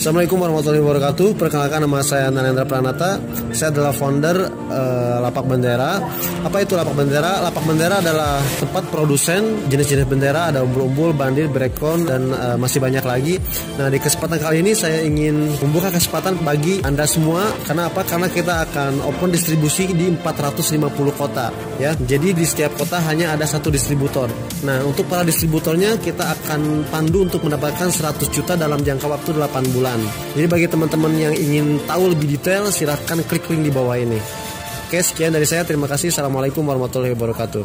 Assalamualaikum warahmatullahi wabarakatuh. Perkenalkan nama saya Nanendra Pranata. Saya adalah founder uh, Lapak Bendera. Apa itu Lapak Bendera? Lapak Bendera adalah tempat produsen jenis-jenis bendera, ada umbul-umbul, bandir, brekon, dan uh, masih banyak lagi. Nah, di kesempatan kali ini saya ingin membuka kesempatan bagi Anda semua. Karena apa? Karena kita akan open distribusi di 450 kota. Ya, jadi di setiap kota hanya ada satu distributor. Nah, untuk para distributornya kita akan pandu untuk mendapatkan 100 juta dalam jangka waktu 8 bulan bulan. Jadi bagi teman-teman yang ingin tahu lebih detail, silahkan klik link di bawah ini. Oke, sekian dari saya. Terima kasih. Assalamualaikum warahmatullahi wabarakatuh.